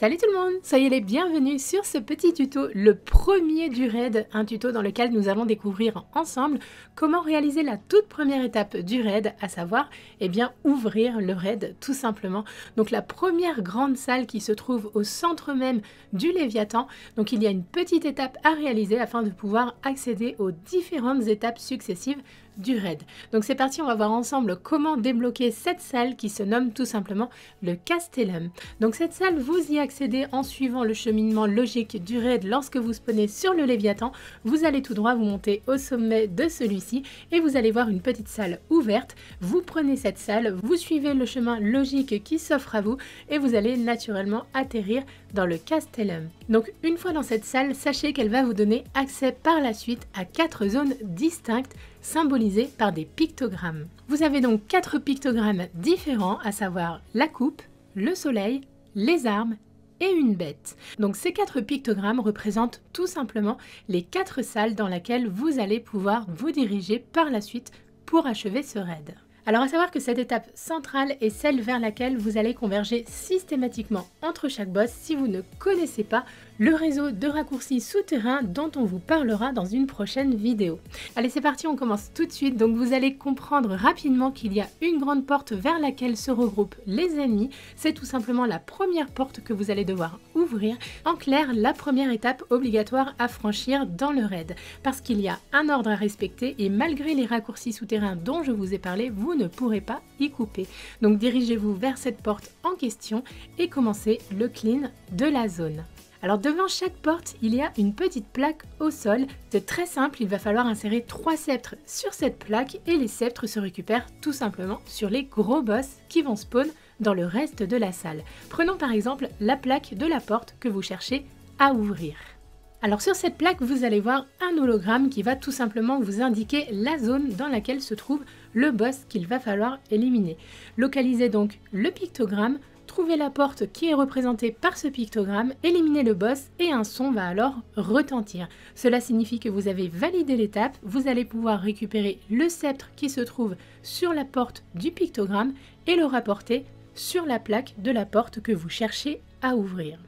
Salut tout le monde, soyez les bienvenus sur ce petit tuto, le premier du raid, un tuto dans lequel nous allons découvrir ensemble comment réaliser la toute première étape du raid, à savoir eh bien ouvrir le raid tout simplement. Donc la première grande salle qui se trouve au centre même du Léviathan. Donc il y a une petite étape à réaliser afin de pouvoir accéder aux différentes étapes successives du raid. Donc c'est parti, on va voir ensemble comment débloquer cette salle qui se nomme tout simplement le Castellum. Donc cette salle, vous y accédez en suivant le cheminement logique du raid lorsque vous spawnez sur le Léviathan. Vous allez tout droit, vous montez au sommet de celui-ci et vous allez voir une petite salle ouverte. Vous prenez cette salle, vous suivez le chemin logique qui s'offre à vous et vous allez naturellement atterrir dans le Castellum. Donc une fois dans cette salle, sachez qu'elle va vous donner accès par la suite à quatre zones distinctes symbolisées par des pictogrammes. Vous avez donc quatre pictogrammes différents, à savoir la coupe, le soleil, les armes et une bête. Donc ces quatre pictogrammes représentent tout simplement les quatre salles dans lesquelles vous allez pouvoir vous diriger par la suite pour achever ce raid. Alors à savoir que cette étape centrale est celle vers laquelle vous allez converger systématiquement entre chaque boss si vous ne connaissez pas le réseau de raccourcis souterrains dont on vous parlera dans une prochaine vidéo. Allez c'est parti, on commence tout de suite. Donc vous allez comprendre rapidement qu'il y a une grande porte vers laquelle se regroupent les ennemis. C'est tout simplement la première porte que vous allez devoir ouvrir. En clair, la première étape obligatoire à franchir dans le raid. Parce qu'il y a un ordre à respecter et malgré les raccourcis souterrains dont je vous ai parlé, vous ne pourrez pas y couper. Donc dirigez-vous vers cette porte en question et commencez le clean de la zone. Alors devant chaque porte, il y a une petite plaque au sol. C'est très simple, il va falloir insérer trois sceptres sur cette plaque et les sceptres se récupèrent tout simplement sur les gros boss qui vont spawn dans le reste de la salle. Prenons par exemple la plaque de la porte que vous cherchez à ouvrir. Alors sur cette plaque, vous allez voir un hologramme qui va tout simplement vous indiquer la zone dans laquelle se trouve le boss qu'il va falloir éliminer. Localisez donc le pictogramme Trouvez la porte qui est représentée par ce pictogramme, éliminez le boss et un son va alors retentir. Cela signifie que vous avez validé l'étape, vous allez pouvoir récupérer le sceptre qui se trouve sur la porte du pictogramme et le rapporter sur la plaque de la porte que vous cherchez à ouvrir.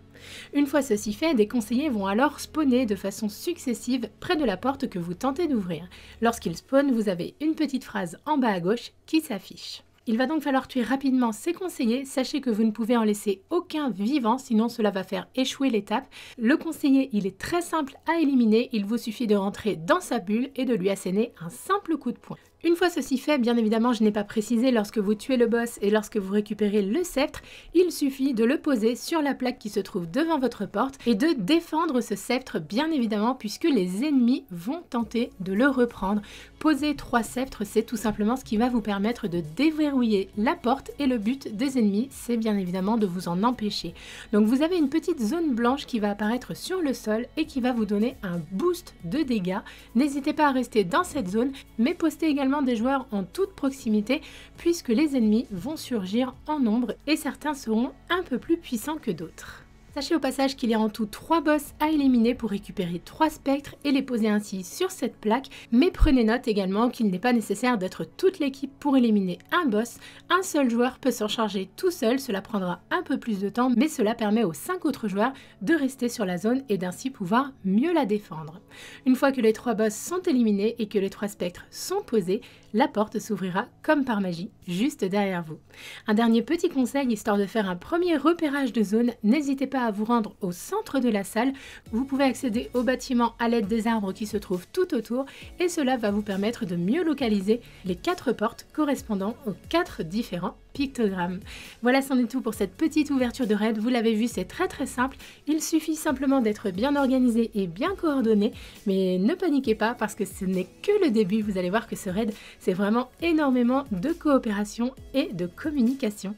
Une fois ceci fait, des conseillers vont alors spawner de façon successive près de la porte que vous tentez d'ouvrir. Lorsqu'ils spawnent, vous avez une petite phrase en bas à gauche qui s'affiche. Il va donc falloir tuer rapidement ces conseillers. Sachez que vous ne pouvez en laisser aucun vivant, sinon cela va faire échouer l'étape. Le conseiller, il est très simple à éliminer. Il vous suffit de rentrer dans sa bulle et de lui asséner un simple coup de poing. Une fois ceci fait, bien évidemment, je n'ai pas précisé, lorsque vous tuez le boss et lorsque vous récupérez le sceptre, il suffit de le poser sur la plaque qui se trouve devant votre porte et de défendre ce sceptre, bien évidemment, puisque les ennemis vont tenter de le reprendre. Poser trois sceptres, c'est tout simplement ce qui va vous permettre de déverrouiller la porte et le but des ennemis, c'est bien évidemment de vous en empêcher. Donc vous avez une petite zone blanche qui va apparaître sur le sol et qui va vous donner un boost de dégâts. N'hésitez pas à rester dans cette zone, mais postez également des joueurs en toute proximité puisque les ennemis vont surgir en nombre et certains seront un peu plus puissants que d'autres. Sachez au passage qu'il y a en tout 3 boss à éliminer pour récupérer 3 spectres et les poser ainsi sur cette plaque, mais prenez note également qu'il n'est pas nécessaire d'être toute l'équipe pour éliminer un boss, un seul joueur peut s'en charger tout seul, cela prendra un peu plus de temps, mais cela permet aux 5 autres joueurs de rester sur la zone et d'ainsi pouvoir mieux la défendre. Une fois que les 3 boss sont éliminés et que les 3 spectres sont posés, la porte s'ouvrira comme par magie, juste derrière vous. Un dernier petit conseil, histoire de faire un premier repérage de zone, n'hésitez à vous rendre au centre de la salle. Vous pouvez accéder au bâtiment à l'aide des arbres qui se trouvent tout autour et cela va vous permettre de mieux localiser les quatre portes correspondant aux quatre différents pictogrammes. Voilà, c'en est tout pour cette petite ouverture de raid. Vous l'avez vu, c'est très très simple. Il suffit simplement d'être bien organisé et bien coordonné, mais ne paniquez pas parce que ce n'est que le début. Vous allez voir que ce raid, c'est vraiment énormément de coopération et de communication.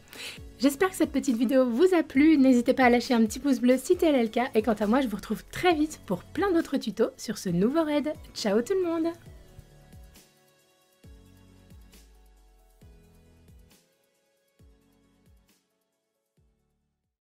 J'espère que cette petite vidéo vous a plu, n'hésitez pas à lâcher un petit pouce bleu si tel est le cas, et quant à moi je vous retrouve très vite pour plein d'autres tutos sur ce nouveau raid. Ciao tout le monde